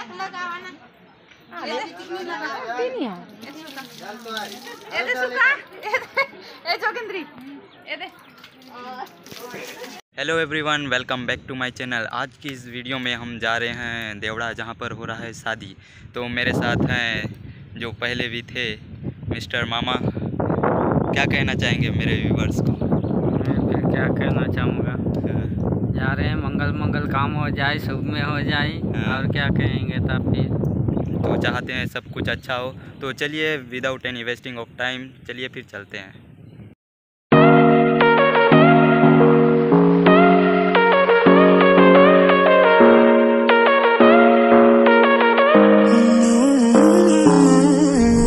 Hello everyone welcome back to my channel आज की इस वीडियो में हम जा रहे हैं देवड़ा जहाँ पर हो रहा है शादी। तो मेरे साथ हैं जो पहले भी थे मिस्टर मामा। क्या कहना चाहेंगे मेरे व्यूवर्स को? मैं फिर क्या कहना चाहूँगा? रहे हैं मंगल मंगल काम हो जाए शुभ में हो जाए हाँ। और क्या कहेंगे तब फिर तो चाहते हैं सब कुछ अच्छा हो तो चलिए without any wasting of time चलिए फिर चलते हैं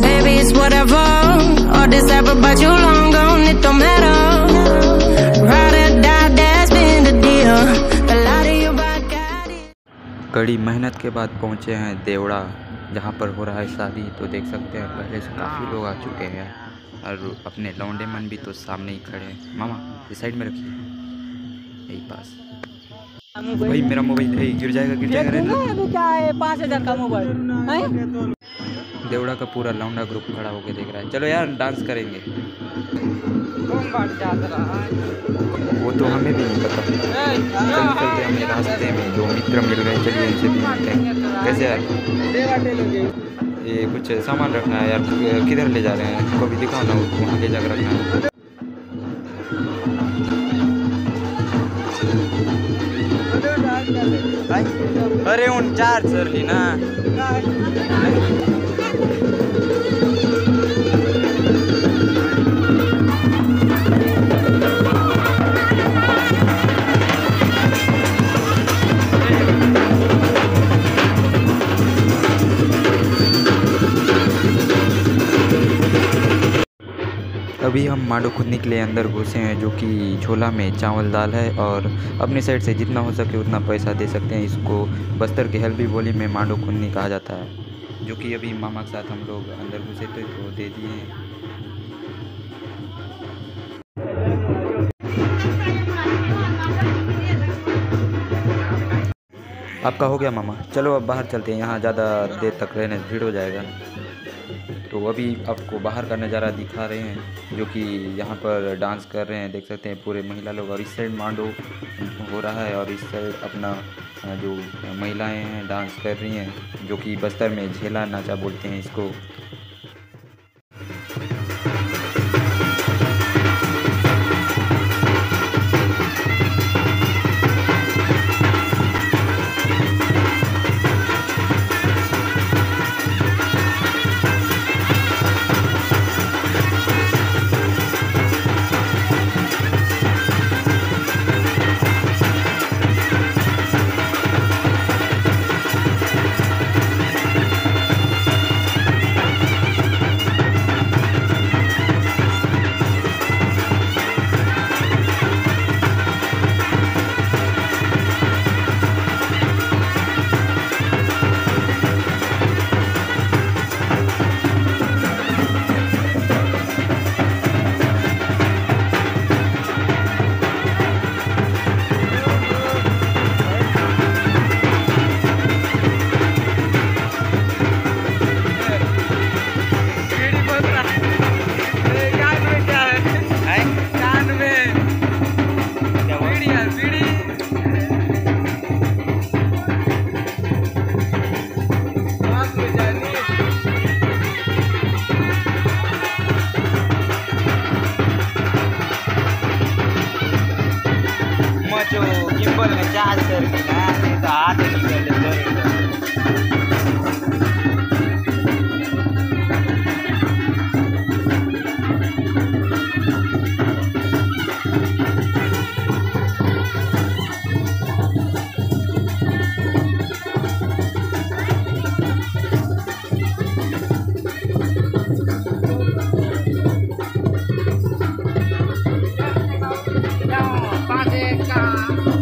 Baby, it's whatever. All this ever, but you long कड़ी मेहनत के बाद पहुँचे हैं देवड़ा जहाँ पर हो रहा है शादी। तो देख सकते हैं पहले से काफ़ी लोग आ चुके हैं और अपने लौंडे मन भी तो सामने ही खड़े हैं। मामा इस साइड में रखिए। यही पास। भाई मेरा मोबाइल है गिर जाएगा गिर जाएगा क्या है? पाँच हज़ार का मोबाइल। देवड़ा का पूरा लौंडा ग्रुप खड़ा होकर देख रहा है। चलो यार डांस करेंगे। वो तो हमें भी नहीं पता। चलते चलते हमें रास्ते में दो मित्र मिल गए, चलिए इनसे भी मिलते हैं। कैसे यार? ये कुछ सामान रखना है यार, किधर ले जा रहे हैं? कभी दिखाओ ना, वहाँ ले जाकर रखना है। अरे उन चार सर ली ना अभी हम माडो खुदनी के लिए अंदर घुसे हैं, जो कि छोला में चावल दाल है और अपनी साइड से जितना हो सके उतना पैसा दे सकते हैं। इसको बस्तर के हेल्पी बोली में माडो खुदनी कहा जाता है, जो कि अभी मामा के साथ हम लोग अंदर घुसे थे तो दे दिए आपका हो गया मामा? चलो अब बाहर चलते हैं, यहाँ ज़्यादा देर तक रहने भीड़ हो जाएगा। तो अभी आपको बाहर का नज़ारा दिखा रहे हैं, जो कि यहाँ पर डांस कर रहे हैं। देख सकते हैं पूरे महिला लोग और इस साइड मांडो हो रहा है और इस साइड अपना जो महिलाएँ हैं, डांस कर रही हैं, जो कि बस्तर में झेला नाचा बोलते हैं इसको। ना नहीं तो हाथ निकल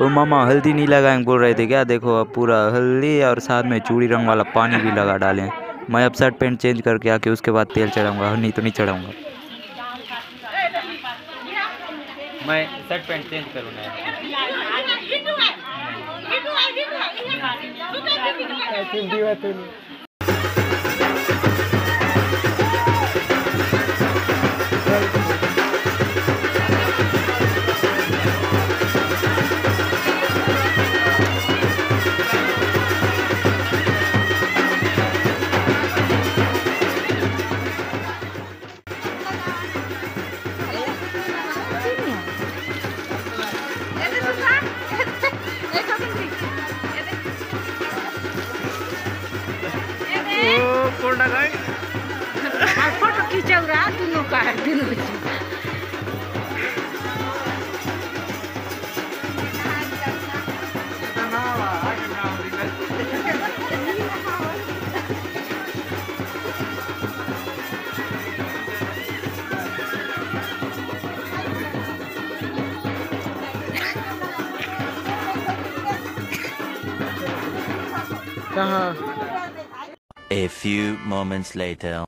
वो मामा हल्दी नहीं लगाएँगे बोल रहे थे क्या? देखो अब पूरा हल्दी और साथ में चूड़ी रंग वाला पानी भी लगा डालें। मैं अब शर्ट पैंट चेंज करके आके उसके बाद तेल चढ़ाऊँगा। नहीं तो नहीं चढ़ाऊँगा। मैं शर्ट पैंट चेंज करूँगा फ़ोटो खींचा रहा दोनों का है दोनों कहाँ A few moments later.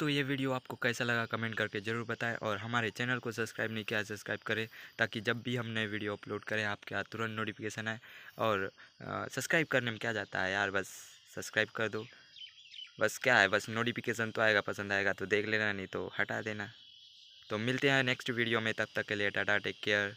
दोस्तों, ये वीडियो आपको कैसा लगा कमेंट करके ज़रूर बताएँ और हमारे चैनल को सब्सक्राइब नहीं किया, सब्सक्राइब करें ताकि जब भी हम नए वीडियो अपलोड करें, आपके यहाँ तुरंत नोटिफिकेशन आए और सब्सक्राइब करने में क्या जाता है यार, बस सब्सक्राइब कर दो। बस क्या है, बस नोटिफिकेशन तो आएगा, पसंद आएगा तो देख लेना, नहीं तो हटा देना। तो मिलते हैं नेक्स्ट वीडियो में, तब तक के लिए टाटा टेक केयर